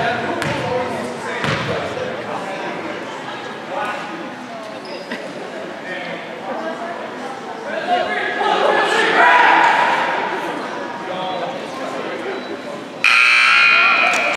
Yeah.